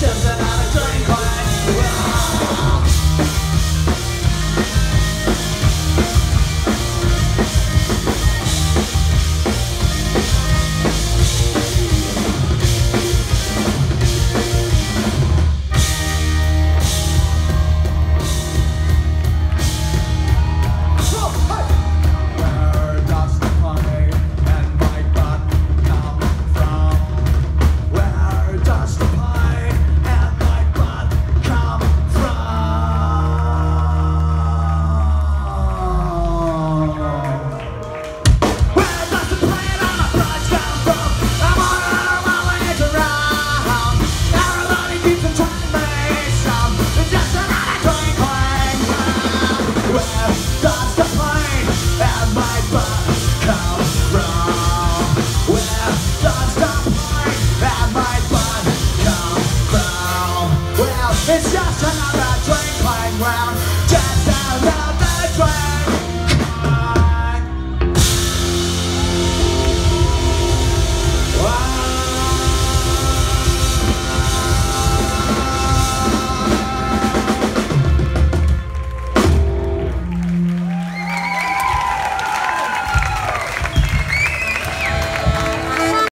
现在 thoughts complain and my butt come from. Where thoughts complain and my butt come from. Well, it's